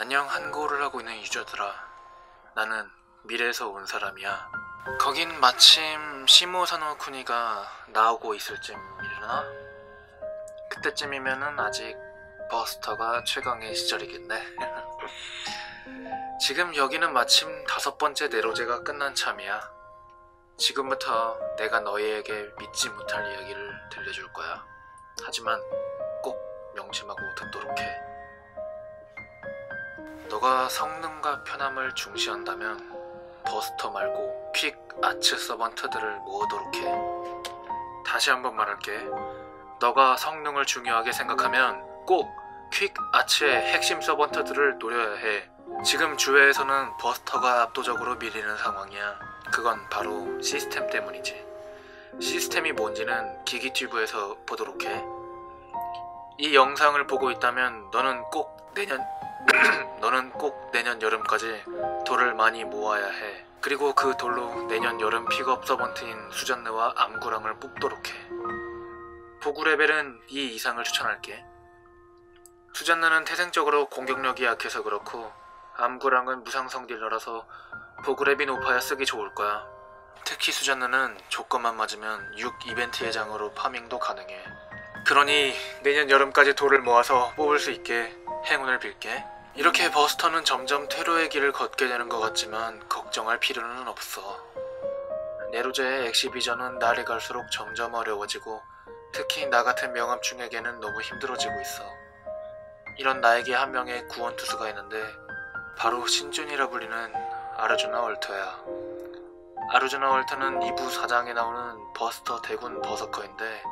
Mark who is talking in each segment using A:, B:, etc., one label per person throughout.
A: 안녕 한고를 하고 있는 유저들아. 나는 미래에서 온 사람이야. 거긴 마침 시모사노 쿠니가 나오고 있을 쯤이려나? 그때쯤이면은 아직 버스터가 최강의 시절이겠네. 지금 여기는 마침 다섯 번째 네로제가 끝난 참이야. 지금부터 내가 너희에게 믿지 못할 이야기를 들려줄 거야. 하지만 꼭 명심하고 듣도록 해. 너가 성능과 편함을 중시한다면 버스터 말고 퀵 아츠 서번트들을 모으도록 해. 다시 한번 말할게. 너가 성능을 중요하게 생각하면 꼭 퀵 아츠의 핵심 서번트들을 노려야 해. 지금 주회에서는 버스터가 압도적으로 밀리는 상황이야. 그건 바로 시스템 때문이지. 시스템이 뭔지는 기기튜브에서 보도록 해. 이 영상을 보고 있다면 너는 꼭 내년 너는 꼭 내년 여름까지 돌을 많이 모아야 해. 그리고 그 돌로 내년 여름 픽업 서번트인 수잔느와 암구랑을 뽑도록 해. 보구 레벨은 이 이상을 추천할게. 수잔느는 태생적으로 공격력이 약해서 그렇고 암구랑은 무상성 딜러라서 보그랩이 높아야 쓰기 좋을 거야. 특히 수잔느는 조건만 맞으면 6 이벤트 예장으로 파밍도 가능해. 그러니 내년 여름까지 돌을 모아서 뽑을 수 있게 행운을 빌게. 이렇게 버스터는 점점 퇴로의 길을 걷게 되는 것 같지만 걱정할 필요는 없어. 네로제의 엑시비전은 날이 갈수록 점점 어려워지고 특히 나 같은 명함충에게는 너무 힘들어지고 있어. 이런 나에게 한 명의 구원 투수가 있는데 바로 신준이라 불리는 아르주나 얼터야. 아르주나 얼터는 2부 4장에 나오는 Buster 대군 Berserker인데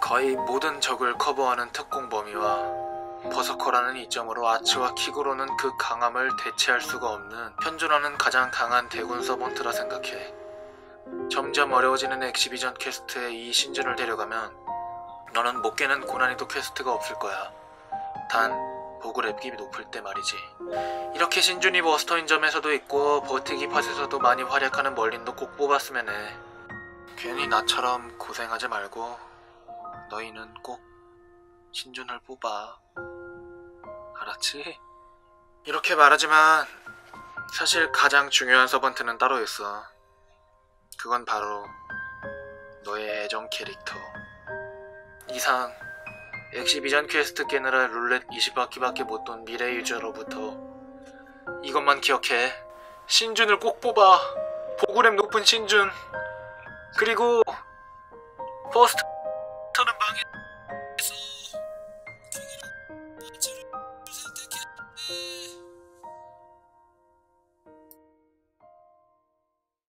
A: 거의 모든 적을 커버하는 특공 범위와 Berserker라는 이점으로 Arts와 Quick으로는 그 강함을 대체할 수가 없는 현존하는 가장 강한 대군 Servant라 생각해. 점점 어려워지는 exhibition quest에 이 신준을 데려가면 너는 못 깨는 고난이도 quest가 없을 거야. 단 보그 랩깁이 높을 때 말이지. 이렇게 신준이 버스터인 점에서도 있고 버티기 팟에서도 많이 활약하는 멀린도 꼭 뽑았으면 해. 괜히 나처럼 고생하지 말고 너희는 꼭 신준을 뽑아. 알았지? 이렇게 말하지만 사실 가장 중요한 서번트는 따로 있어. 그건 바로 너의 애정 캐릭터. 이상 엑시비전 퀘스트 깨느라 룰렛 20바퀴밖에 못 돈 미래 유저로부터 이것만 기억해. 신준을 꼭 뽑아. 보그램 높은 신준. 그리고 퍼스트